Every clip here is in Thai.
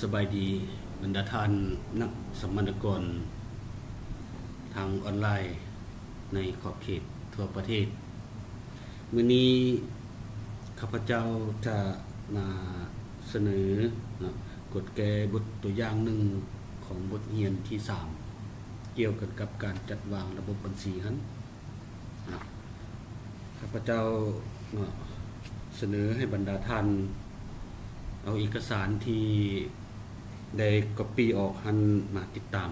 สบายดีบรรดาท่านนักสมณกร ทางออนไลน์ในขอบเขตทั่วประเทศมื้อนี้ข้าพเจ้าจะมาเสนอกฎแก่บทตัวอย่างหนึ่งของบทเรียนที่3เกี่ยวกันกับการจัดวางระบบบัญชีนั้นข้าพเจ้าเสนอให้บรรดาท่านเอาเอกสารที่ ได้ก๊อปปี้ออกหันมาติดตาม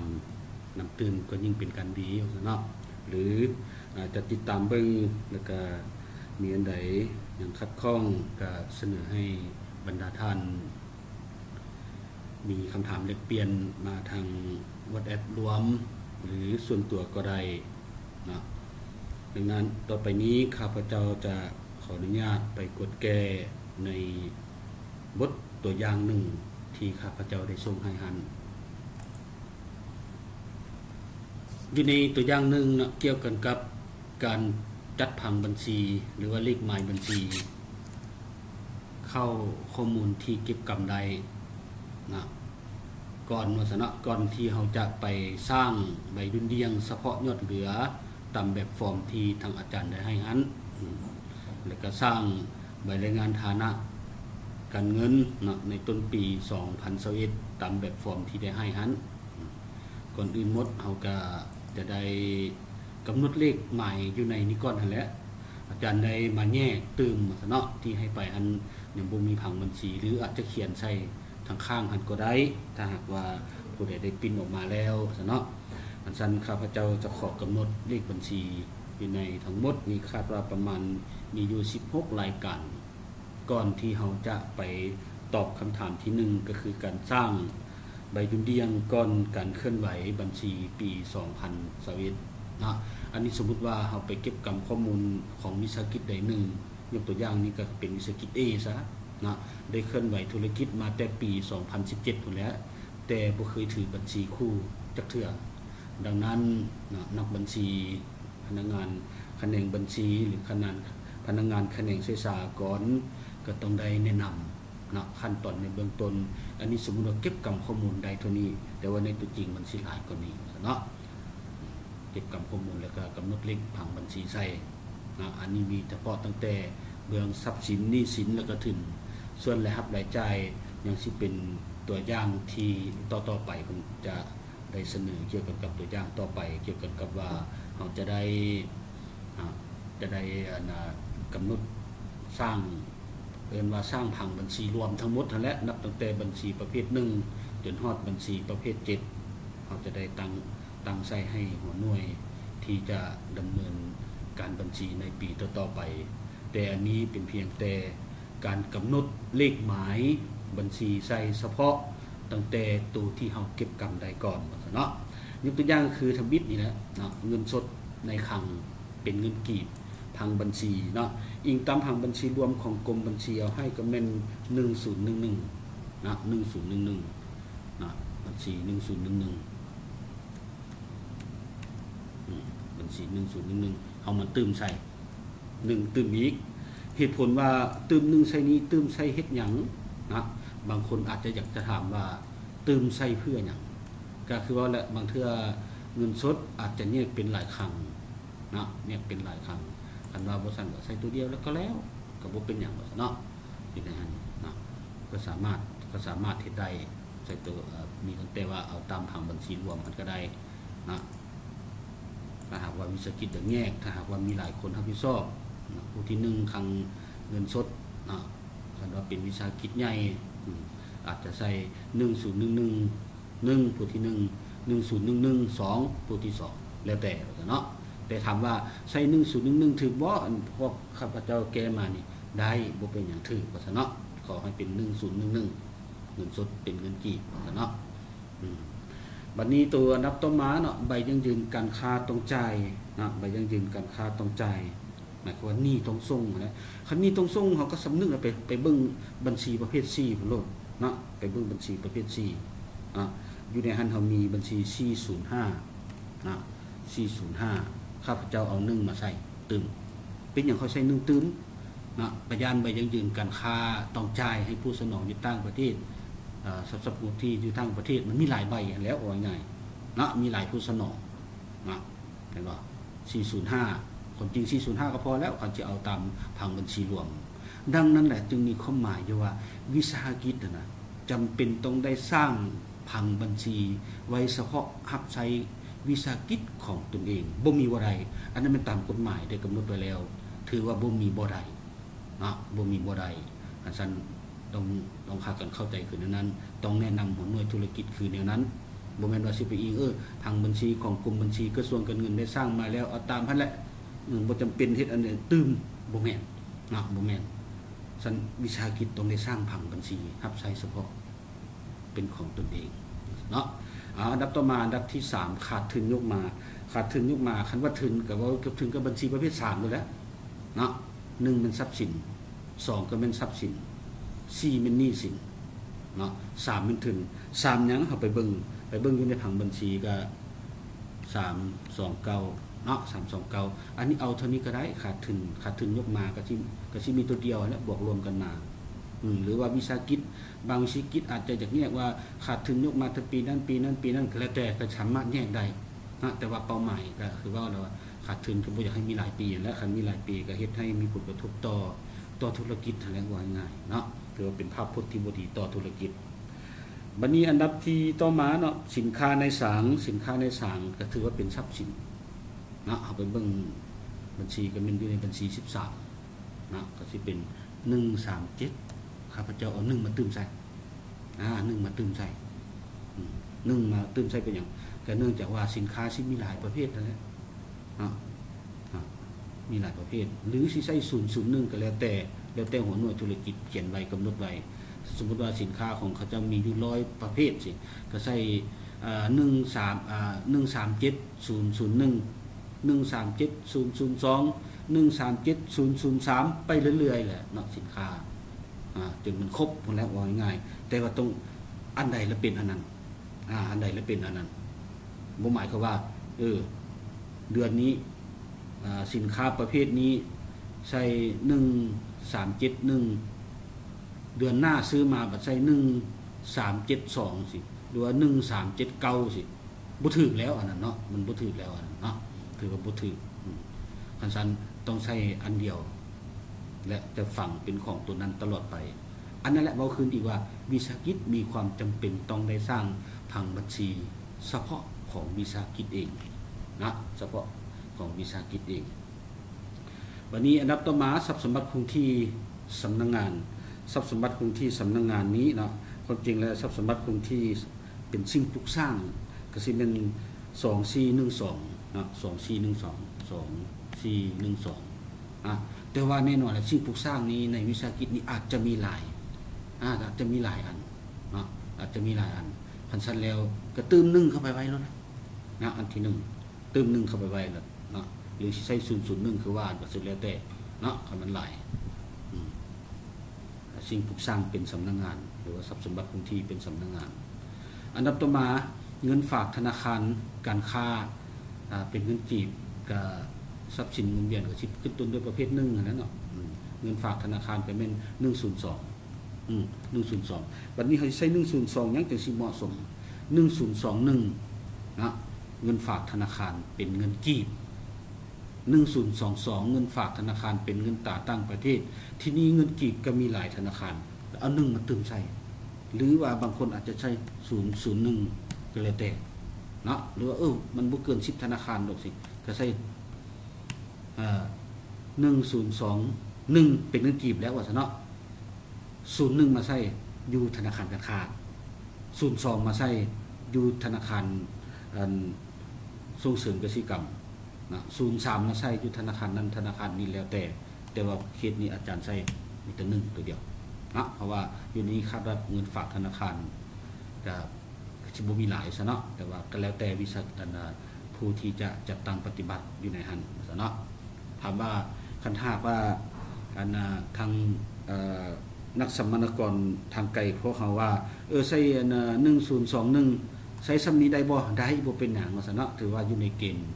นำตื่นก็ยิ่งเป็นการดีเนาะหรืออาจจะติดตามเบิ่งแล้วก็มีอันใดอย่างคัดข้องก็เสนอให้บรรดาท่าน มีคำถามเล็กเปลี่ยนมาทาง WhatsApp รวม หรือส่วนตัวก็ได้นะดังนั้นต่อไปนี้ข้าพเจ้าจะขออนุญาตไปกดแก้ในบทตัวอย่างหนึ่ง ที่ข้าพเจ้าได้ส่งให้หัน อยู่ในตัวอย่างหนึ่งนะเกี่ยวกันกับการจัดผังบัญชี หรือว่าเลขหมายบัญชี เข้าข้อมูลที่เก็บกำไรนะก่อนวัสนะก่อนที่เราจะไปสร้างใบดุลเดียงเฉพาะยอดเหลือตามแบบฟอร์มที่ทางอาจารย์ได้ให้หันแล้วก็สร้างใบรายงานฐานะ การเงินนะในต้นปี 2021ตามแบบฟอร์มที่ได้ให้หันก่อนอื่นมดเราก็จะได้กำหนดเลขใหม่อยู่ในนี้ก่อนนั่นแหละอาจารย์ได้มาแยกตืมเนาะที่ให้ไปอันยังบ่มีผังบัญชี หรืออาจจะเขียนใส่ทางข้างหันก็ได้ ถ้าหากว่าผู้ใดได้ปิ้นออกมาแล้วเนาะอันซันข้าพเจ้าจะขอกำหนดเลขบัญชีอยู่ในทั้งหมดมีคาดว่าประมาณมีอยู่ 16 รายการ ก่อนที่เราจะไปตอบคำถามที่หนึ่งก็คือการสร้างใบดุลเดียงก่อนการเคลื่อนไหวบัญชีปี 2021นะอันนี้สมมุติว่าเราไปเก็บกรรมข้อมูลของวิสาหกิจใดหนึ่งยกตัวอย่างนี้ก็เป็นวิสาหกิจ A ซะนะได้เคลื่อนไหวธุรกิจมาแต่ปี 2017พุ่นแล้ว แต่บ่เคยถือบัญชีคู่จักเทื่อดังนั้นนะนักบัญชีพนักงานแขนงบัญชีหรือขนาดพนักงานแขนงเสสากร ก็ต้องได้แนะนำนะขั้นตอนในเบื้องต้น อันนี้สมมุติว่าเก็บกรรมข้อมูลใดเท่านี้ แต่ว่าในตัวจริงมันสิหลายกว่านี้เนาะเก็บกรรมข้อมูลแล้วก็กำหนดเลขผังบัญชีใส่นะอันนี้มีเฉพาะตั้งแต่เบื้องทรัพย์สินหนี้สินแล้วก็ถึงส่วนรายรับรายจ่ายยังสิเป็นตัวอย่างที่ต่อต่อไปผมจะได้เสนอเกี่ยวกับกับตัวอย่างต่อไป เกี่ยวกับกับว่าเราจะได้จะได้กำหนดสร้าง เรียนว่าสร้างผังบัญชีรวมทั้งหมดทั้งและนับตั้งแต่บัญชีประเภทหนึ่งจนฮอดบัญชีประเภทเจ็ดเราจะได้ตั้งตั้งใส่ให้หัวหน่วยที่จะดำเนินการบัญชีในปีต่อๆไป แต่อันนี้เป็นเพียงแต่การกำหนดเลขหมายบัญชีใส่เฉพาะตั้งแต่ตัวที่เราเก็บกำได้ก่อนเนาะยกตัวอย่างคือทบิดนี่แหละเนาะเงินสดในคังเป็นเงินกีบ ทางบัญชีเนาะอิงตามทางบัญชีรวมของกรมบัญชีเอาให้ก็เป็น1011นะ1011นะบัญชี1011บัญชี1011เอามาตื่มใส่1ตื่มอีก เหตุผลว่าตื่ม1ใส่นี้ตื่มใส่เฮ็ดหยังนะบางคนอาจจะอยากจะถามว่าตื่มใส่เพื่อหยังก็คือว่าและบางเทื่อเงินสดอาจจะเนี่ยเป็นหลายครั้งนะเนี่ยเป็นหลายครั้ง คันว่าบ่ซั่นก็ใส่ตัวเดียวแล้วก็แล้วก็บ่เป็นหยังว่าซั่นเนาะอยู่ในนั้นนะก็สามารถก็สามารถเฮ็ดได้ใส่ตัวมีตั้งแต่ว่าเอาตามผังบัญชีรวมมันก็ได้นะถ้าหากว่าวิสาหกิจอย่างแยกถ้าหากว่ามีหลายคนรับผิดชอบนะผู้ที่1ครั้งเงินสดนะคันว่าเป็นวิสาหกิจใหญ่อาจจะใส่1011 1ผู้ที่1 1011 2ผู้ที่2แล้วแต่เนาะ แต่ถามว่าใส่1011ถึกบ่พวกข้าพเจ้าแก้มานี่ ได้บ่เป็นหยังถึกว่าซั่นเนาะขอให้เป็น1011เงินสดเป็นเงินกีบว่าซั่นเนาะอืมบัดนี้ตัวนับต่อมาเนาะใบยังยืนการค้าต้องจ่ายนะใบยังยืนการค้าต้องจ่ายหมายความว่านี่ต้องส่งนะคันนี้ต้องส่งเฮาก็สำนึกไปไปเบิ่งบัญชีประเภท4พุ่นโลดเนาะไปเบิ่งบัญชีประเภท4อะอยู่ในหันเฮามีบัญชี 405นะ405 ข้าพเจ้าเอา1มาใส่ตึมเป็นหยังเขาใส่1ตึมนะประยานใบยังยืนการค้าต้องจ่ายให้ผู้สนองอยู่ต่างประเทศอ่าทรัพย์สมบัติที่อยู่ทางประเทศมันมีหลายใบแล้วว่าง่ายนะมีหลายผู้สนองนะเห็นบ่405คนจริง 405 ก็พอแล้วเขาจะเอาตามผังบัญชีรวม ดังนั้นแหละจึงมีความหมายว่าวิสาหกิจนะจำเป็นต้องได้สร้างผังบัญชี ไว้เฉพาะรับใช้ วิสาหกิจของตนเองบ่มีบ่ได้อันนั้นเป็นตามกฎหมายได้กำหนดไว้แล้ว ถือว่าบ่มีบ่ได้เนะบ่มีบ่ได้อันนั้นต้องต้องพากันเข้าใจคือนวนั้น ต้องแนะนำหัวหน่วยธุรกิจคือแนวนั้นบ่แม่นว่าสิไปอีกเออทางบัญชีของกรมบัญชีกระทรวงการเงินได้สร้างมาแล้วเอาตามพันแหละอืมบ่จำเป็นเฮ็ดอันนี้ตื้มบ่แม่นนะบ่แม่นสันวิชากิจต้องได้สร้างผังบัญชีรับใช้เฉพาะเป็นของตนเองเนาะ อาอันดับต่อมาอันดับที่ 3 ขาดทุนยกมา ขาดทุนยกมาคันว่าทุนก็ว่ากับทุนกับบัญชีประเภท3นั่แหละเนาะหนึ่งเป็นทรัพย์สินสองก็เป็นทรัพย์สินสี่เป็นหนี้สินเนาะสามเป็นทุนสามยังเฮาไปเบิ่งไปเบิ่งอยู่ในผังบัญชีก็329เก่าเนาะ329อันนี้เอาเท่านี้ก็ได้ขาดทุนขาดทุนยกมาก็สิก็สิมีตัวเดียวแล้วบวกรวมกันมา หรือว่าวิสาหกิจบางวิสาหกิจอาจจะอยากแยกว่าขาดทุนยกมาแต่ปีนั้นปีนั้นปีนั้นก็แล้วแต่ก็สามารถแยกได้นะแต่ว่าเป้าหมายก็คือว่าเราขาดทุนก็บ่อยากให้มีหลายปีและคันมีหลายปีก็เฮ็ดให้มีผลกระทบต่อต่อธุรกิจทั้งนั้นว่าง่ายเนาะถือว่าเป็นภาพพจน์ที่บ่ดีต่อธุรกิจบัดนี้อันดับที่ต่อมาเนาะสินค้าในสางสินค้าในสางก็ถือว่าเป็นทรัพย์สินนะเอาไปเบิ่งบัญชีก็มันอยู่ในบัญชี 13นะก็สิเป็น 137 ข้าพเจ้าเอานึ่งมาตื่มใส่อ่านึ่งมาตื่มใส่นึ่งมาตื่มใส่เป็นอย่างก็เนื่องจากว่าสินค้าที่มีหลายประเภทนั่นแหละอะมีหลายประเภท หรือสิใส่ศูนย์ศูนย์หนึ่งก็แล้วแต่ แล้วแต่หัวหน่วยธุรกิจเขียนไว้กำหนดไว้สมมติว่าสินค้าของเขาจะมีอยู่ร้อยประเภทสิก็ใส่หนึ่งสามหนึ่งสามเจ็ดศูนย์ศูนย์หนึ่งหนึ่งสามเจ็ดศูนย์ศูนย์สองหนึ่งสามเจ็ดศูนย์ศูนย์สามไปเรื่อยๆแหละเนาะสินค้า จนมันครบหมดแล้วว่าง่ายๆแต่ว่าต้องอันใดละเป็นอันนั้นอันใดละเป็นอันนั้นบ่หมายควาว่าเออเดือนนี้สินค้าประเภทนี้ใส่หนึ่งสามเจ็ดหนึ่งเดือนหน้าซื้อมาบัดใส่หนึ่งสามเจ็ดสองสิหรือว่าหนึ่งสามเจ็ดเก้าสิบ่ถึกแล้วอันนั้นเนาะมันบ่ถึกแล้วอันนั้นเนาะถือว่าบ่ถึกอืมคันซันต้องใช้อันเดียว และจะฝังเป็นของตัวนั้นตลอดไป อันนั้นแหละเราคืนอีกว่าวิสาหกิจมีความจำเป็นต้องได้สร้างผังบัญชีเฉพาะของวิสาหกิจเองนะเฉพาะของวิสาหกิจเอง วันนี้อันดับต่อมาทรัพย์สมบัติคงที่สำนักงงาน ทรัพย์สมบัติคงที่สำนักงงานนี้เนาะความจริงแล้วทรัพย์สมบัติคงที่เป็นสิ่งปลูกสร้างก็สิเป็น2412นะ2412 2412อะ แต่ว่าแน่นอนแหละสิ่งปลูกสร้างนี้ในวิสาหกิจนี้อาจจะมีหลายอาจจะมีหลายอันเนาะอาจจะมีหลายอันพันสันแล้วก็ตืมหนึ่งเข้าไปไว้แล้วนะนะอันที่หนึ่งตืมหนึ่งเข้าไปไว้แล้วเนาะหรือใช้ศูนย์ศูนย์หนึ่งคือว่าก็สุดแล้วแต่เนาะคันมันหลายสิ่งปลูกสร้างเป็นสำนักงาน หรือว่าทรัพย์สมบัติคงที่เป็นสำนักงาน อันดับต่อมาเงินฝากธนาคารการค้าเป็นเงินจีบกับ ทรัพย์สินหมุนเวียนก็สิขึ้นต้นด้วยประเภทหนึ่งอันนั้นเนาะอืมเงินฝากธนาคารไปเป็นหนึ่งศูนย์สองอืมหนึ่งศูนย์สองวันนี้เขาใช้หนึ่งศูนย์สองยังจะสิเหมาะสมหนึ่งศูนย์สองหนึ่งนะเงินฝากธนาคารเป็นเงินกีบหนึ่งศูนย์สองสองเงินฝากธนาคารเป็นเงินตราตั้งประเทศ ที่นี่เงินกีบก็มีหลายธนาคารเอาหนึ่งมาเติมใส่หรือว่าบางคนอาจจะใช้ศูนย์ศูนย์หนึ่งก็แล้วแต่เนาะหรือว่าเออมันบ่เกินสิบธนาคารดอกสิก็ใช้ หนึ่งศูนย์สองหนึ่งเป็นเงินกีบแล้วว่าซะเนาะศูนย์หนึ่งมาใส่อยู่ธนาคารการค้าศูนย์สองมาใส่อยู่ธนาคารส่งเสริมเกษตรกรรมนะศูนย์สามมาใส่อยู่ธนาคารนั้นธนาคารนี้แล้วแต่ แต่ว่าเคสนี้อาจารย์ใส่มีแต่หนึ่งตัวเดียวนะเพราะว่าอยู่นี้คาดว่าเงินฝากธนาคารจะชิบุมีหลายซะเนาะแต่ว่าก็แล้วแต่วิสัชอันผู้ที่จะจัดตั้งปฏิบัติอยู่ในหันซะเนาะ ถามว่าคันหากว่าอันทางนักสมณกรทางไกลพวกเขาว่า เออใส่อันน่ะ1021ใช้ซ้ำนี้ได้บ่ได้บ่เป็นหยังว่าซั่นาะถือว่าอยู่ในเกณฑ์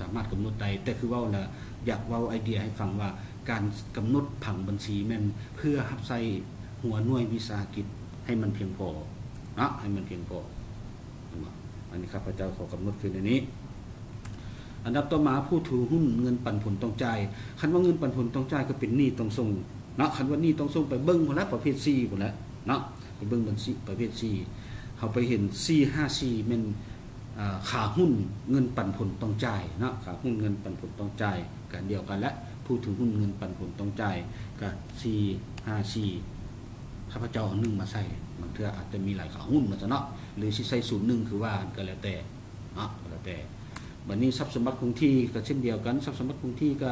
สามารถกำหนดได้แต่คือว้าน่ะอยากว้าไอเดียให้ฟังว่าการกำหนดผังบัญชีแม่นเพื่อรับใช้หัวหน่วยวิสาหกิจให้มันเพียงพอนะให้มันเพียงพออันนี้ครับพระเจ้าขอกำหนดขึ้นในนี้ อันดับต่อมาผู้ถือหุ้นเงินปันผลต้องจ่ายคันว่าเงินปันผลต้องจ่ายก็เป็นหนี้ต้องส่งนะคันว่าหนี้ต้องส่งไปเบิ้งหมดแล้วประเภท4หมดแล้วนะไปเบิ้งบัญชีประเภท4เขาไปเห็น454เป็นขาหุ้นเงินปันผลต้องจ่ายนะขาหุ้นเงินปันผลต้องจ่ายกันเดียวกันและผู้ถือหุ้นเงินปันผลต้องจ่ายกับ454ข้าพเจ้าเอาหนึ่งมาใส่บางเทื่ออาจจะมีหลายขาหุ้นมาซะเนาะหรือใส่ศูนย์หนึ่งคือว่าก็แล้วแต่นะก็แล้วแต่ บัดนี้ทรัพย์สมบัติคงที่ก็เช่นเดียวกันทรัพย์สมบัติคงที่ก็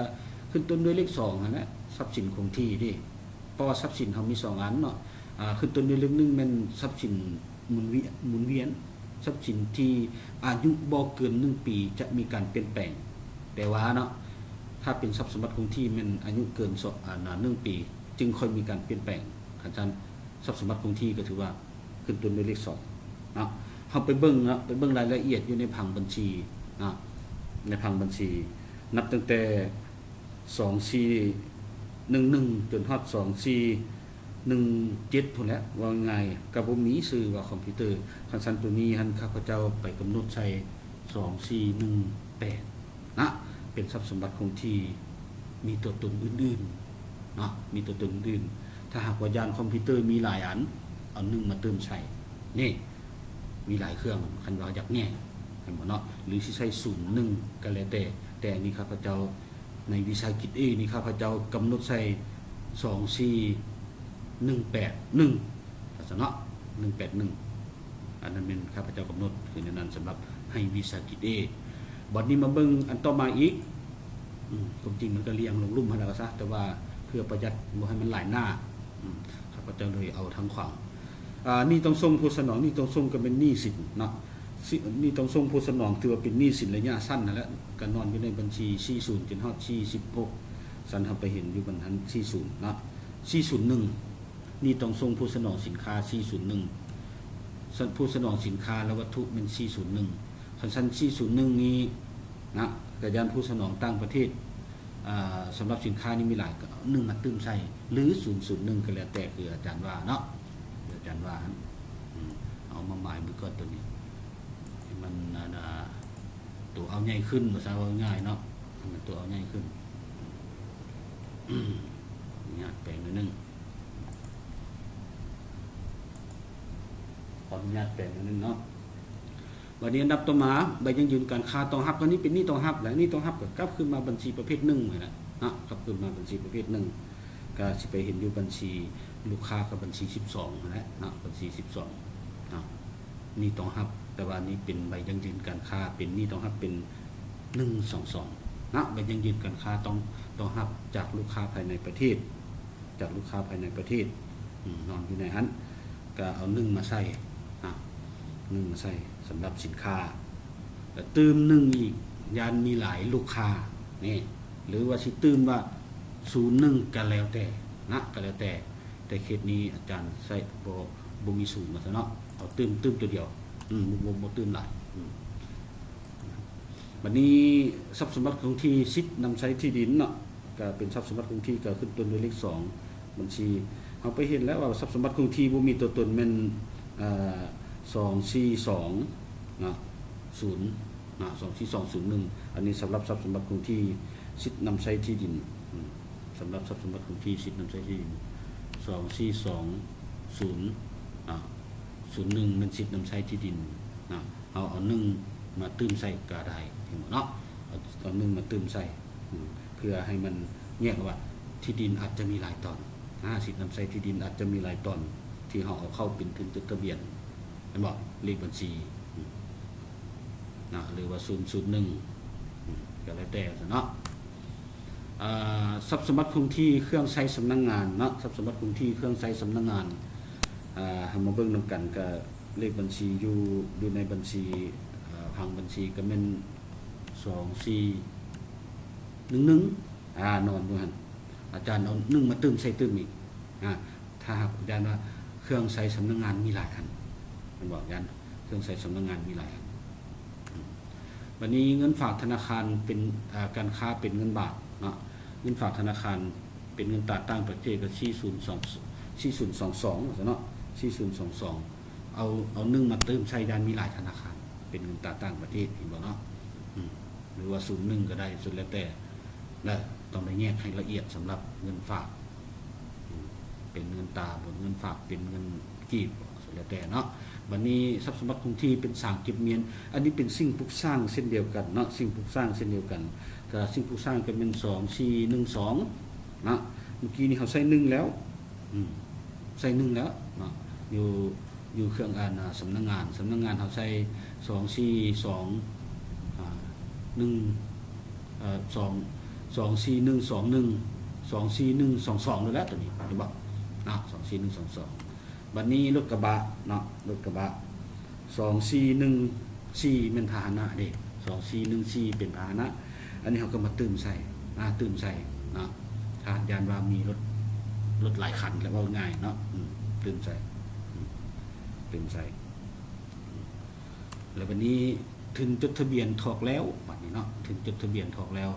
ขึ้นต้นด้วยเลข2นะทรัพย์สินคงที่ดิเพราะว่าทรัพย์สินเขามี2อันเนาะขึ้นต้นด้วยเลข1มันทรัพย์สินหมุนเวียนหมุนเวียนทรัพย์สินที่อายุบ่เกิน1ปีจะมีการเปลี่ยนแปลงแต่ว่าเนาะถ้าเป็นทรัพย์สมบัติคงที่มันอายุเกินอ่า1ปี จึงค่อยมีการเปลี่ยนแปลงคันซันทรัพย์สมบัติคงที่ก็ถือว่าขึ้นต้นด้วยเลข2เนาะเฮาไปเบิ่งเนาะไปเบิ่งรายละเอียดอยู่ในผังบัญชี ในพังบัญชี นับตั้งแต่สองสีหนึ่งหนึ่งจนฮอดสองสีหนึ่งเจ็ดพุ่นแล้วว่าไงกับผมมีสื่อว่าคอมพิวเตอร์คันสันตัวนี้ฮันข้าพเจ้าไปกำหนดใช้สองสี่หนึ่งแปดนะเป็นทรัพย์สมบัติคงที่มีตัวตนอื่นๆนะมีตัวตนอื่นถ้าหากว่ายานคอมพิวเตอร์มีหลายอัน เอาหนึ่งมาเติมใส่นี่ มีหลายเครื่องคันว่าอยากแง่ ห็นบ่เนาะหรือสิใช้ศูนย์หนึ่งก็แล้วแต่แต่นี่ข้าพเจ้าในวิชากิจเอนี่ข้าพเจ้ากำหนดใส่สองสี่หนึ่งแปดหนึ่งศาสนาหนึ่งแปดหนึ่งอันนั้นเป็นข้าพเจ้ากำหนดคือในนั้นสำหรับให้วิชากิจเอบัดนี้มาเบิ่งอันต่อมาอีกความจริงมันก็เรียงลงลุ่มให้แล้วซะแต่ว่าเพื่อประหยัดบ่ให้มันหลายหน้าข้าพเจ้าเลยเอาทั้งขวางนี่ต้องส่งผู้สนองนี่ต้องส่งก็เป็นหนี้สินเนาะ นี่ต้องส่งผู้สนองถือว่าเป็นหนี้สินระยะสั้นนั่นแหละก็นอนอยู่ในบัญชี40จนฮอด46สันทำไปเห็นอยู่บรรทัน40นะ401นี่ต้องส่งผู้สนองสินค้า401ผู้สนองสินค้าและวัตถุเป็น401คันสั้น401นี้นะกระยานผู้สนองต่างประเทศสำหรับสินค้านี้มีหลายหนึ่งมาตื้มใส่หรือ001ก็แล้วแต่คืออาจารย์ว่าเนาะอาจารย์ว่าเอามาหมายมือก็ตัวนี้ มันตัวเอาใหญ่ขึ้นภาษาว่าง่ายเนาะมันตัวเอาใหญ่ขึ้นงานแปลงนิดนึงขออนุญาตแปลงนิดนึงเนาะวันนี้นับตัวมาใบยังยืนการค่าตองฮับกันนี้เป็นนี่ตองฮับแล้วนี่ตองฮับกับกลับขึ้นมาบัญชีประเภทหนึ่งเลยนะนะกลับขึ้นมาบัญชีประเภทหนึ่งก็จะไปเห็นอยู่บัญชีลูกค้ากับบัญชีสิบสองนะนะบัญชีสิบสองนะนี่ตองฮับ แต่ว่านี้เป็นใบยังยืนการค้าเป็นนี่ต้องรับเป็นหนึ่งสองสองนะใบยังยืนการค้าต้องต้องรับจากลูกค้าภายในประเทศ จากลูกค้าภายในประเทศนอนอยู่ในนั้นก็เอาหนึ่งมาใส่หนึ่งมาใส่สำหรับสินค้าแต่ตืมหนึ่งอีกยานมีหลายลูกค้านี่หรือว่าสิตืมว่าศูนย์หนึ่งกันแล้วแต่นะกันแล้วแต่ แต่เคสนี้อาจารย์ใส่โบมีศูนย์มาซะเนาะเอาตืมตืมตัวเดียว อืมบ่บ่ตื่นหลายวันนี้ทรัพย์สมบัติของที่สิทธิ์นำใช้ที่ดินเนาะก็เป็นทรัพย์สมบัติของที่ก็ขึ้นต้นด้วยเลขสองบัญชีเราไปเห็นแล้วว่าทรัพย์สมบัติของที่บ่มีตัวตนมันสองสี่สองนะศูนย์นะสองสี่สองศูนย์หนึ่งอันนี้สำหรับทรัพย์สมบัติของที่สิทธิ์นำใช้ที่ดินสำหรับทรัพย์สมบัติของที่สิทธิ์นำใช้ที่ดินสองสี่สองศูนย์ ศูนย์หนึ่งมันสิทธิ์นำใช้ที่ดินนะเอาเอาหนึ่งมาตื้มใส่กระไดเนาะเอาหนึ่งมาตื้มใส่เพื่อให้มันแยกว่าที่ดินอาจจะมีหลายตอนนะสิทธิ์นำใช้ที่ดินอาจจะมีหลายตอน ที่เขาเอาเข้าเป็นถึงจดทะเบียนเห็นบอกเลขบัญชีนะหรือว่าศูนย์ศูนย์หนึ่งก็แล้วแต่เนาะทรัพย์สมบัติคงที่เครื่องใช้สำนักงงานเนาะทรัพย์สมบัติคงที่เครื่องใช้สำนักงงาน ทำมาเบิ้งนำกันก็เลขบัญชีอยู่อยู่ในบัญชีพังบัญชีก็เป็นสองสี่หนึ่งหนึ่งอ่านอนด้วยหันอาจารย์เอาหนึ่งมาตื้มใส่ตื้มอีกอ่าถ้าหากอาจารย์ว่าเครื่องใช้สำนักงานมีหลายอันมันบอกยันเครื่องใช้สำนักงานมีหลายอันวันนี้เงินฝากธนาคารเป็นการค้าเป็นเงินบาทเนาะเงินฝากธนาคารเป็นเงินตาตั้งประเทศก็ชี้ศูนย์สองชี้ศูนย์สองสองเนาะ 4022 เอาเอานึ่งมาเติมใช้ด้านมีหลายธนาคาร เป็นเงินตราต่างประเทศเห็นบ่เนาะหรือว่าศูนย์หนึ่งก็ได้สุดแล้วแต่และต้องได้แยกให้ละเอียดสำหรับเงินฝาก เป็นเงินตราบนเงินฝากเป็นเงินกีบสุดแล้วแต่เนาะบัดนี้ทรัพย์สมบัติคงที่เป็นสางเก็บเมียน อันนี้เป็นสิ่งปลูกสร้างเช่นเดียวกันเนาะสิ่งปลูกสร้างเช่นเดียวกันก็สิ่งปลูกสร้างก็เป็น2 4 1 2เนาะเมื่อกี้นี้เขาใส่หนึ่งแล้วใส่หนึ่งแล้ว อยู่อยู่เครื่องอ่านสำนักงานสำนักงานเขาใส่2 4 2อ่า1เอ่อ2 2 4 1 2 1 2 4 1 2 2แล้วแหละตัวนี้เห็นบ่เนาะ2 4 1 2 2บัดนี้รถกระบะเนาะรถกระบะสองสี่หนึ่งสี่เป็นพาหนะเด็กสองสี่หนึ่งสี่เป็นพาหนะ อันนี้เขาก็มาตื่มใส่อ่าตื่มใส่นะถ้ายานว่ามีรถรถหลายคันแล้วว่าง่ายเนาะตื่มใส่ ตื่มใส่อืมแล้ววันนี้ถึงจดทะเบียนถอกแล้วบัดนี้เนาะถึงจดทะเบียนถอกแล้ว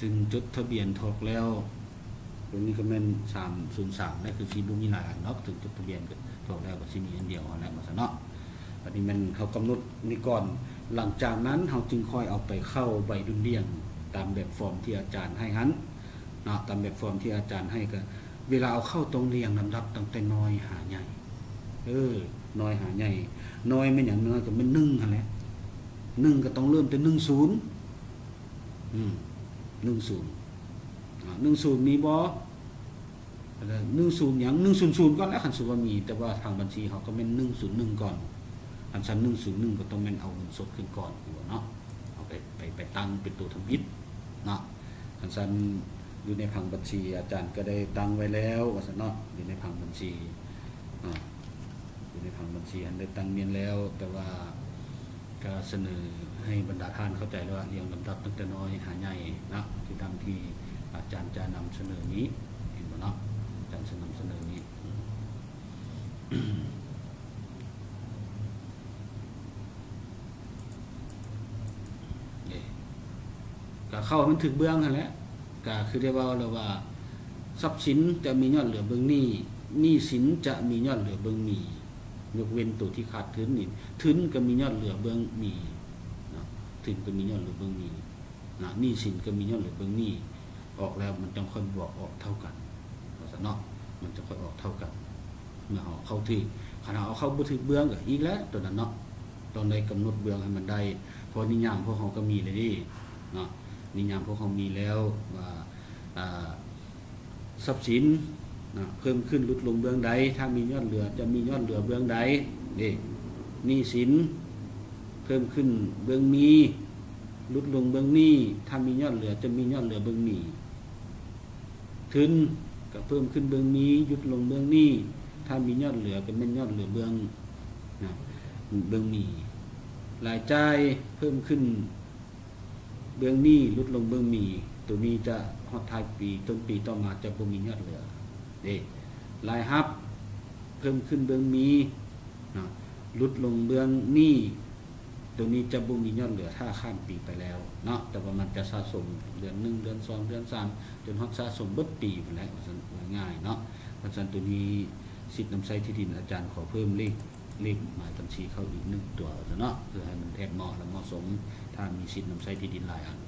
ถึงจดทะเบียนถอกแล้วตรงนี้ก็แม่นสามศูนย์สามนั่นคือซีบุมีหลายอันเนาะถึงจดทะเบียนก็บอกแล้วก็ซีมีอันเดียวอาแล้วมาซะเนาะอันนี้มันเขากำหนดนี่ก่อนหลังจากนั้นเขาจึงค่อยเอาไปเข้าใบดุลเลียงตามแบบฟอร์มที่อาจารย์ให้หันเนาะตามแบบฟอร์มที่อาจารย์ให้ก็ เวลาเอาเข้าตรงเรียงลำดับตั้งแต่น้อยหาใหญ่เออน้อยหาใหญ่น้อยไม่อย่างน้อยก็เป็นหนึ่งหั่นแหละหนึ่งก็ต้องเริ่มแต่หนึ่งศูนย์อืมหนึ่งศูนย์หนึ่งศูนย์มีบ่หนึ่งศูนย์อย่างหนึ่งศูนย์ศูนย์ก่อนแล้วคันสุว่ามี แต่ว่าทางบัญชีเขาก็เป็นหนึ่งศูนย์หนึ่งก่อนอันชั้นหนึ่งศูนย์หนึ่งก็ต้องเป็นเอาเงินสดขึ้นก่อนอยู่เนาะเอาไปไปไปตั้งเป็นตัวทำอิฐเนาะอันชั้น อยู่ในพังบัญชี อาจารย์ก็ได้ตั้งไว้แล้วว่าซะเนาอยู่ในพังบัญชีอยู่ในพังบัญชีอันได้ตั้งเมียนแล้ว แต่ว่าก็เสนอให้บรรดาท่านเข้าใจด้วว่าเรียงลำดับตั้งแต่น้อยหาใหญ่นะที่ตามที่อาจารย์จะนำเสนอนี้เห็นบ่เนาะอาจารย์จะนำเสนอนี้อืมนี่ก็เข้ามันถึงเบื้องนั่นแหละ ก็คือได้ว่าแล้วว่า ทรัพย์สินจะมียอดเหลือเบื้องหนี้หนี้สินจะมียอดเหลือเบื้องมียกเว้นตัวที่ขาดทุนนี่ทุนก็มียอดเหลือเบื้องมีนะทุนก็มียอดเหลือเบื้องมีนะหนี้สินก็มียอดเหลือเบื้องหนี้ออกแล้วมันจะค่อยบวกออกเท่ากันว่าซะเนาะมันจะค่อยออกเท่ากันเมื่อเอาเข้าที่ขณะเอาเข้าบ่ถึงเบื้องก็อีกแล้วตัวนั้นเนาะตอนใดกำหนดเบื้องให้มันได้เพอนิยามพวกเขาก็มีเลยดิเนาะนิยามพวกเขามีแล้วว่า ทรัพย์สินนะเพิ่มขึ้นลดลงเบื้องใด ถ้ามียอดเหลือจะมียอดเหลือเบื้องใดนี่หนี้สินเพิ่มขึ้นเบื้องมีลดลงเบื้องหนี้ ถ้ามียอดเหลือจะมียอดเหลือเบื้องมีทุนก็เพิ่มขึ้นเบื้องมียุดลงเบื้องหนี้ ถ้ามียอดเหลือก็เป็นยอดเหลือเบื้องนะเบื้องมีรายจ่ายเพิ่มขึ้นเบื้องหนี้ลดลงเบื้องมี ตัวนี้จะฮอดท้ายปีต้นปีต่อมาจะบ่มียอดเหลือเด้รายรับเพิ่มขึ้นเบื้องมีนะลดลงเบื้องหนี้ตัวนี้จะบ่มียอดเหลือถ้าข้ามปีไปแล้วเนาะแต่ว่ามันจะสะสมเดือนหนึ่งเดือนสองเดือนสามจนฮอดสะสมเบิดปีไปแล้วง่ายเนาะเพราะฉะนั้นตัวนี้สิทธิ์นำใช้ที่ดินอาจารย์ขอเพิ่มเลขเลขหมายบัญชีเข้าอีกหนึ่งตัวซะเนาะเพื่อให้มันแทบเหมาะและเหมาะสม ถ้ามีสิทธิ์นำใช้ที่ดินหลายอัน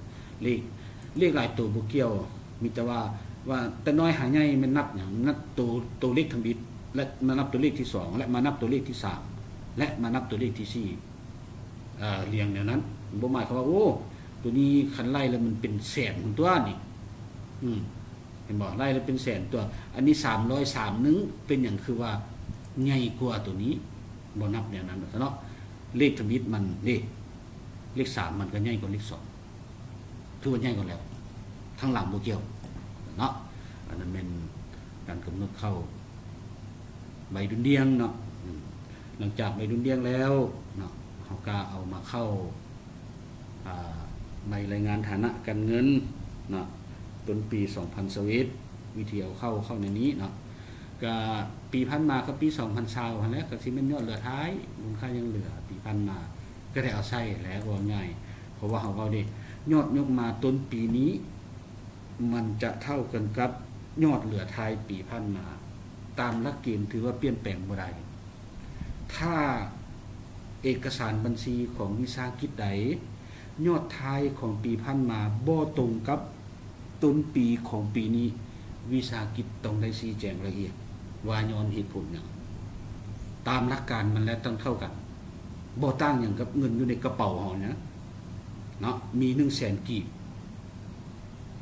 เลขเลขหลายตัวบ่เกี่ยว มีแต่ว่าว่าแต่น้อยหาใหญ่มันนับอย่างนับตัวตัวเลขทำบิดและมานับตัวเลขที่สองและมานับตัวเลขที่สามและมานับตัวเลขที่สี่เอ่อเรียงแนวนั้นบ่หมายความว่าโอ้ตัวนี้คันไล่แล้วมันเป็นแสนของตัวนี่ อืมเห็นบ่ไล่แล้วเป็นแสนตัว อันนี้สามร้อยสามนึงเป็นอย่างคือว่าใหญ่กว่าตัวนี้บ่นับแนวนั้นเนาะเลขทำบิดมันเลขเลขสามมันก็ใหญ่กว่าเลขสอง ถือว่าใหญ่กว่าแล้วทั้งหลังโบเกียวเนาะอันนั้นเป็นการกำหนดเข้า ใบดุลเดียงเนาะหลังจากใบดุลเดียงแล้วเนาะเขาก็เอามาเข้าใบรายงานฐานะการเงินเนาะต้นปี2000สวิตวิธีเอาเข้าเข้าในนี้เนาะก็ปีพันมาก็ปี2000ชาวแล้วก็สิเป็นยอดเหลือท้ายมูลค่ายังเหลือปีพันมาก็ได้เอาใช้แล้วว่าง่ายเพราะว่าเขาเอาดิ ยอดยกมาต้นปีนี้ มันจะเท่ากันกับยอดเหลือท้ายปีพันมา ตามหลักเกณฑ์ถือว่าเปลี่ยนแปลงบ่ได้ถ้าเอกสารบัญชีของวิสาหกิจใดยอดท้ายของปีพันมาบ่ตรงกับต้นปีของปีนี้ วิสาหกิจต้องได้ชี้แจงละเอียดว่าย้อนเหตุผลอย่างตามหลักการมันแล้วต้องเท่ากันบ่ตั้งอย่างกับเงินอยู่ในกระเป๋าเฮานะ เนาะมี1 0 0 0 0แสนกีบ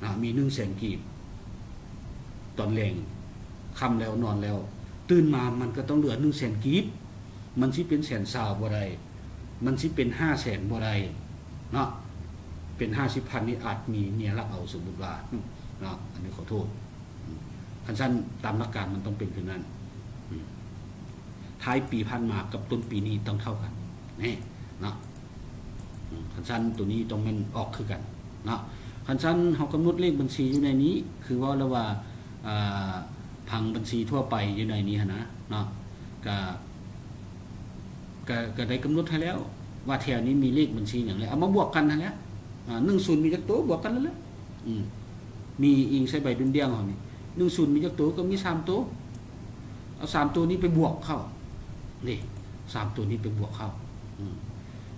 นะมี1 0 0 0 0แสนกีบ ตอนแรงคำแล้วนอนแล้ว ตื่นมามันก็ต้องเหลือ1 0 0 0 0แสนกีบ มันสิเป็นแสนสาวบ่ได้มันสิเป็น5 0 0แสนบ่ได้เนาะเป็น50พันนี่อาจมีเมียรักเอาสมมุติว่าเนาะอันนี้ขอโทษคันสั้นตามหลักการมันต้องเป็นคือนั้นท้ายปีพันมากับต้นปีนี้ต้องเท่ากันนี่เนาะ คันสั้นตัวนี้ต้องมันออกคือกันเนาะคันสั้นเขากำหนดเลขบัญชีอยู่ในนี้ คือว่าเราว่าพังบัญชีทั่วไปอยู่ในนี้นะเนาะก็ก็ได้กำหนดให้แล้ว ว่าแถวนี้มีเลขบัญชีอย่างไรเอามาบวกกันนะแล้วหนึ่งศูนย์มีจักตัวบวกกันแล้วแหละมีอิงใส่ใบดุนเดียงเขานี่หนึ่งศูนย์มีจักตัวก็มีสามตัวเอาสามตัวนี้ไปบวกเข้านี่สามตัวนี้ไปบวกเข้า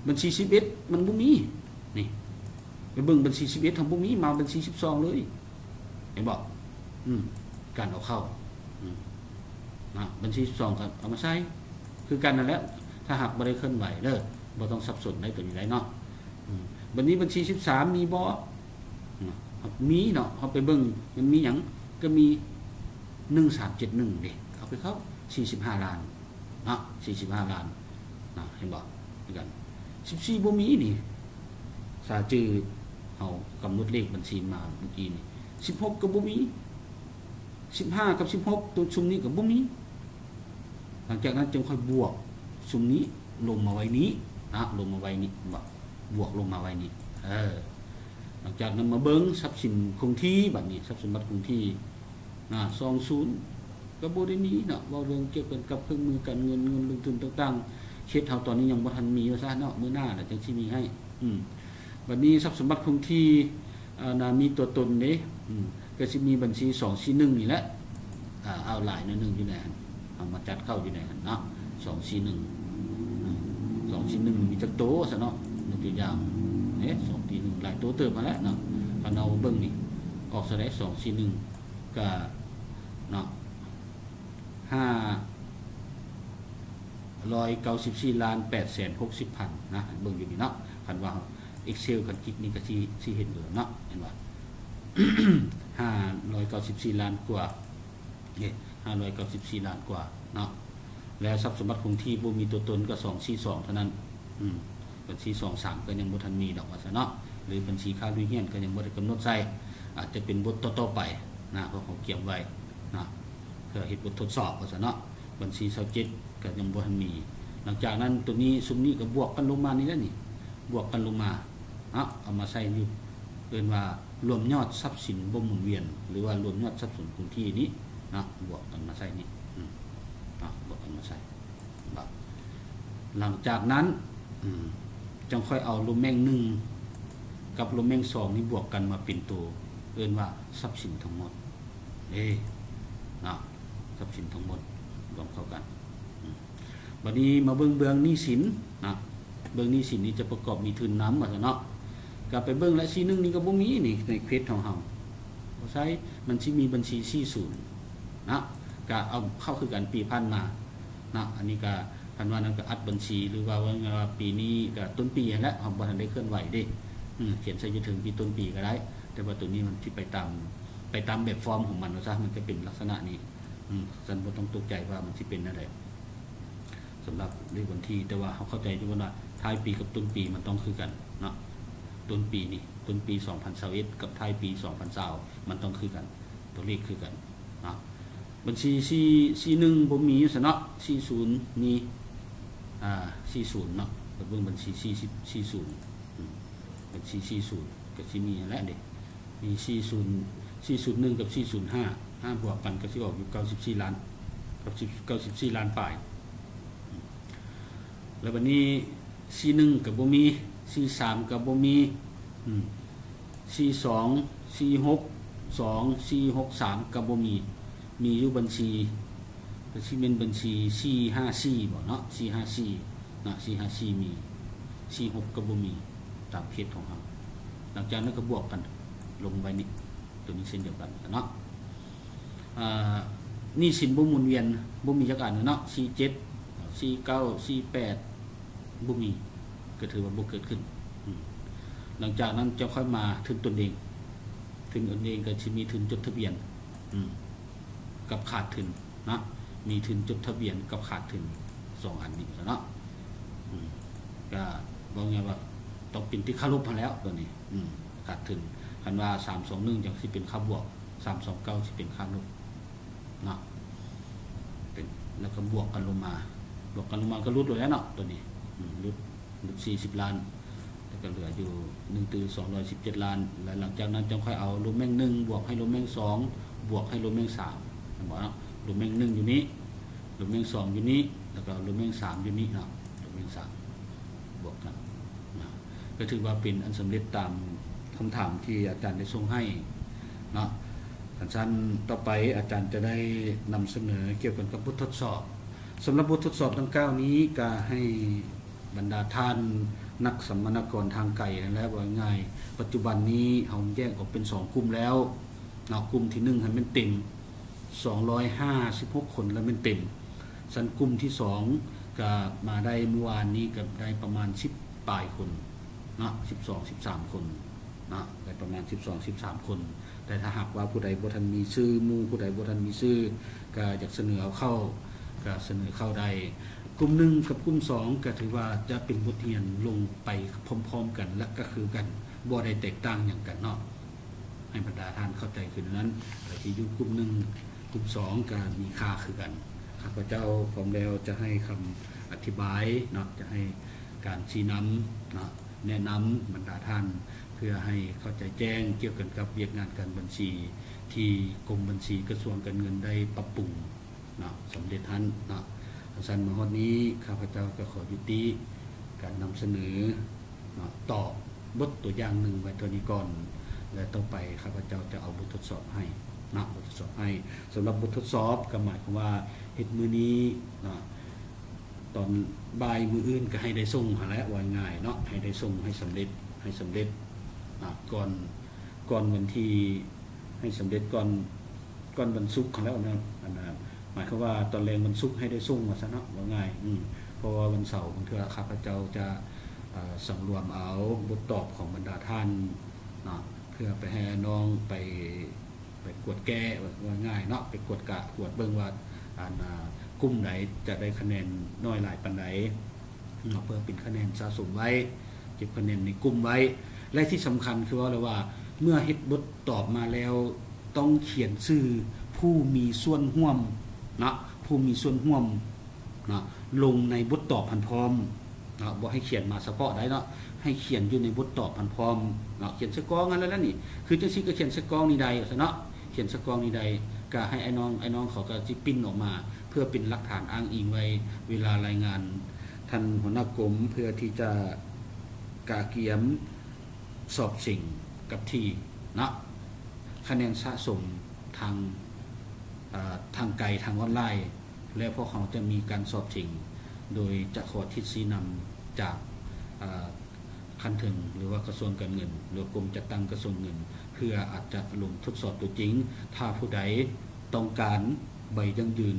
บัญชีสิบเอ็ดมันบุมีนี่ไปเบิ่งบัญชีสิบเอ็ดทำบุมีมาบัญชีสิบสองเลยเห็นบอกการเอาเข้านะบัญชีสิบสองก็เอามาใช้คือกันนั่นแหละถ้าหากบริเคลื่อนไหวเด้อบ่ต้องสับสนในตัวนี้ได้เนาะบัญชีบัญชีสิบสามมีบ่มีเนาะเขาไปเบิ่งมันมีอย่างก็มีหนึ่งสามเจ็ดหนึ่งเด็กเอาไปเข้าสี่สิบห้าล้านเนาะสี่สิบห้าล้านนะเห็นบอกด้วยกัน สิบสี่บ่มีนี่สาจือเอากำหนดเลขบัญชีมาเมื่อกี้นี่สิบหกกับบ่มีสิบห้ากับสิบหกตัวชุมนี้กับบ่มี หลังจากนั้นจึงค่อยบวกชุมนี้ลงมาไว้นี้นะลงมาไว้นี้บอกบวกลงมาไว้นี้เออหลังจากนั้นมาเบิ้งทรัพย์สินคงที่บัดนี้ทรัพย์สมบัติคงที่นะซองศูนย์ก็บ่ได้มีเนาะว่าเรื่องเกี่ยวกับเครื่องมือการเงินเงินลงทุนต่างๆ เขตเฮาตอนนี้ยังบ่ทันมีว่าซะเนาะมื้อหน้าน่ะจังสิมีให้ อืมบัดนี้ทรัพย์สมบัติคงที่อ่ามีตัวตนเด้อืมก็สิมีบัญชี241นี่แหละอ่าเอาหลายนึงอยู่ในนั้นเอามาจัดเข้าอยู่ในนั้นเนาะ241 241มีจักโตซะเนาะยกตัวอย่างเอ๊ะ241หลายโตเติบมาแล้วเนาะคันเอาเบิ่งนี่ออกซะได้241ก็เนาะห้า ร้อยเก้าสิบสี่ล้านแปดแสนหกสิบพันนะเบิ่งอยู่นี่เนาะคันว่า Excel คันคลิกนี่ก็ที่ที่เห็นอยู่เนาะเห็นว่าห้าร้อยเก้าสิบสี่ล้านกว่าเนี่ยห้าร้อยเก้าสิบสี่ล้านกว่าเนาะแล้วทรัพย์สมบัติคงที่บ่มีตัวตนก็สองสี่สองเท่านั้น อืมบัญชีสองสามก็ยังบ่ทันมีดอกว่าซะเนาะหรือบัญชีค่าลุยเฮียนก็ยังบ่ได้กำหนดใส่อาจจะเป็นบทต่อๆไปนะเพราะเขาเก็บไว้นะเพื่อเหตุบททดสอบว่าซะเนาะบัญชีเซาเจ็ด ก็ยังบ่ทันมี หลังจากนั้นตัวนี้ซุมนี้ก็บวกกันลงมานี่แล้วนี่ บวกกันลงมาเนาะเอามาใส่อยู่เป็นว่ารวมยอดทรัพย์สินบ่หมุนเวียน หรือว่ารวมยอดทรัพย์สินคงที่นี้นะบวกกันมาใส่นี่อืมเนาะบวกกันมาใส่หลังจากนั้นอืจังค่อยเอาลมแมงหนึ่งกับลมแมงสองนี่บวกกันมาเป็นตัวเอิ้นว่าทรัพย์สินทั้งหมด เอ้นะทรัพย์สินทั้งหมดรวมเข้ากัน บัดนี้มาเบิ่งเบืองหนี้สินนะเบืองหนี้สินนี้จะประกอบมีทุนน้ำว่าเนาะก็ไปเบิ่งและซีนึงนี่ก็บ่มีนี่ในเควสของเฮาบ่ใช้มันสิมีบัญชี40นย์นะก็เอาเข้าคือกันปีพันมานะอันนี้ก็พันว่านั้นก็อัดบัญชีหรือว่าว่าปีนี้ก็ต้นปีแล้วเฮาบ่ทันได้เคลื่อนไหวด้เขียนใส่อยู่ถึงปีต้นปีก็ได้ แต่ว่าตัวนี้มันที่ไปตามไปตามแบบฟอร์มของมันว่าซะมันจะเป็นลักษณะนี้อืมสันบ่ต้องตกใจว่ามันสิเป็นอะไร สำหรับเลขวันที่แต่ว่าเขาเข้าใจที่ว่าท้ายปีกับต้นปีมันต้องคือกันเนาะต้นปีนี่ต้นปี2021กับท้ายปี2020มันต้องคือกัน ตัวเลขคือกันนะบัญชีซีซีหนึ่งผมมีอสนะซีศูนย์นี่อ่าซีศูนย์เนาะเบื้องบัญชีซีซีศูนย์บัญชีซีศูนย์กับซีมีและเด็กมีซีศูนย์ซีศูนย์หนึ่งกับซีศูนย์ห้าห้าบวกกันก็จะออกอยู่เก้าสิบสี่ล้านกับสิบเก้าสิบสี่ล้านฝ่าย แล้ววันนี้ซีหนึ่งกับบ่มีซีสามกับบ่มีซีสองซีหก2 4 6 3ก็บ่มี มีอยู่บัญชีก็สิเป็นบัญชี454บ่เนาะ454เนาะ454มี46ก็บ่มีตามเพจของเฮาหลังจากนั้นก็บวกกันลงไปนี่ตัวนี้เช่นเดียวกันเนาะนี่สินบ่มุนเวียนบ่มีจักอันเนาะ47 49 48 บ่มี ก็ถือว่าบ่เกิดขึ้น หลังจากนั้นจะค่อยมาถึงตนเอง ถึงตนเองก็จะมีทุนจดทะเบียนกับขาดทุนนะมีทุนจดทะเบียนกับขาดทุนสองอันนี้เนาะก็บอกไงว่าต้องเป็นที่ค่าลบมาแล้วตัวนี้ขาดทุนคันว่าสามสองหนึ่งจากที่เป็นค่าบวกสามสองเก้าที่เป็นค่าลบนะเป็นแล้วก็บวกกันลงมา บวกกันลงมาก็รุดเลยแล้วเนาะตัวนี้ รุดรุดสี่สิบล้านก็เหลืออยู่หนึ่งตือสองร้อยสิบเจ็ดล้าน แล้วหลังจากนั้นจะค่อยเอาลมแม่งหนึ่งบวกให้ลมแม่งสองบวกให้ลมแม่งสามบอกเนาลมแม่งหนึ่งอยู่นี้ลมแม่งสองอยู่นี้ แล้วก็ลมแม่งสามอยู่นี้เนาะลมแม่งสามบวกกันนะก็ถือว่าเป็นอันสำเร็จตามคำถามที่อาจารย์ได้ส่งให้เนาะอาจารย์ต่อไปอาจารย์จะได้นำเสนอเกี่ยวกับกับบททดสอบสำหรับบททดสอบทั้ง9นี้ก็ให้ บรรดาท่านนักสัมมนากรทางไกลแล้วว่าง่าย ปัจจุบันนี้เขาแยกออกเป็นสองกลุ่มแล้วเนากลุ่มที่หนึ่งให้มันเต็ม256คนแล้วมันเต็ม สันกลุ่มที่สองก็มาได้เมื่อวานนี้ก็ได้ประมาณ10ปลายคนเนาะ12 13คนนะได้ประมาณ 12 13 คน แต่ถ้าหากว่าผู้ใดบ่ทันมีชื่อมูผู้ใดบ่ทันมีชื่อก็อยากเสนอเข้า ก็เสนอเข้าได้กลุ่มหนึ่งกับกลุ่มสองก็ถือว่าจะเป็นบทเรียนลงไปพร้อมๆกันและก็คือกันบ่ได้แตกต่างอย่างกันเนาะให้บรรดาท่านเข้าใจขึ้นนั้นที่อยู่กลุ่มหนึ่งกลุ่มสองก็มีค่าคือกันข้าพเจ้าพร้อมแล้วจะให้คำอธิบายเนาะจะให้การชี้นำเนาะแนะนำบรรดาท่านเพื่อให้เข้าใจแจ้งเกี่ยวกันกับเวียกงานการบัญชี ที่กรมบัญชีกระทรวงการเงินได้ปรับปรุง เนาะสำเร็จท่านเนาะสันมาฮอดนี้ข้าพเจ้าก็ขอยุติการนำเสนอตอบบทตัวอย่างหนึ่งไว้ตัวนี้ก่อน และต่อไปข้าพเจ้าจะเอาบททดสอบให้นะบททดสอบให้สำหรับบททดสอบก็หมายความว่าเฮ็ดมือนี้นะตอนบ่ายมืออื่นก็ให้ได้ส่งหาแล้วว่าง่ายเนาะให้ได้ส่งให้สำเร็จให้สำเร็จก่อนก่อนวันที่ให้สำเร็จก่อนก่อนวันศุกร์แล้วนะอันนั้น หมายความว่าตอนแรงมันสุกให้ได้ส่งมาซะเนาะว่าง่ายอืเพราะว่าวันเสาร์บางทีข้าพเจ้าจะสังรวมเอาบทตอบของบรรดาท่านนะเพื่อไปให้น้องไปไปกวดแก้ว่าง่ายเนาะไปกวดกะกวดเบิ่งว่าอ่ากลุ่มไหนจะได้คะแนนน้อยหลายปันไหนเพื่อเป็นคะแนนสะสมไว้เก็บคะแนนในกลุ่มไว้ และที่สำคัญคือว่าเลยว่าเมื่อเฮ็ดบทตอบมาแล้วต้องเขียนชื่อผู้มีส่วนร่วม นะผู้มีส่วนร่วมนะลงในบทตอบพันพร้อมนะบ่ให้เขียนมาเฉพาะได้เนาะให้เขียนอยู่ในบทตอบพันพร้อมนะเขียนสกองงั้นแล้วนี่คือจังซี่ก็เขียนสกองนี่ใดเนาะเขียนสกองนี่ใดก็ให้ไอ้น้องไอ้น้องเขาก็สิปิ้นออกมา เพื่อเป็นหลักฐานอ้างอิงไว้เวลารายงานท่านหัวหน้ากรมเพื่อที่จะกาเกียมสอบสิ่งกับทีนะ คะแนนสะสมทาง ทางไกลทางออนไลน์ แล้วพวกเขาจะมีการสอบจริง โดยจะขอทิศซีนำจากคันถึงหรือว่ากระทรวงการเงิน หรือกรมจัดตั้งกระทรวงเงิน เพื่ออาจจะลงทดสอบตัวจริง ถ้าผู้ใดต้องการใบยังยืน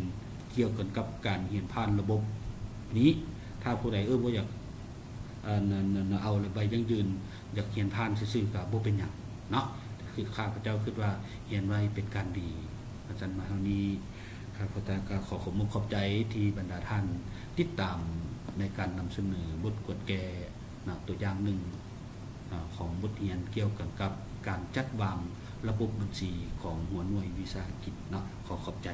เกี่ยวกันกับการเหียนผ่านระบบนี้ถ้าผู้ใดเออบ่อยากเอาใบยังยืน อยากเขียนผ่านซื่อๆกับบ่เป็นอย่างเนาะคือข้าพเจ้าคิดว่าเขียนไว้เป็นการดี อาจารย์มาเท่านี้ครับพเจ้าก็ขอขอบคุณขอบใจที่บรรดาท่านติดตามในการนำเสนอบทกฎแก่ตัวอย่างหนึ่งของบทเรียนเกี่ยวกับกับการจัดวางระบบบัญชีของหัวหน่วยวิสาหกิจเนาะขอขอบใจ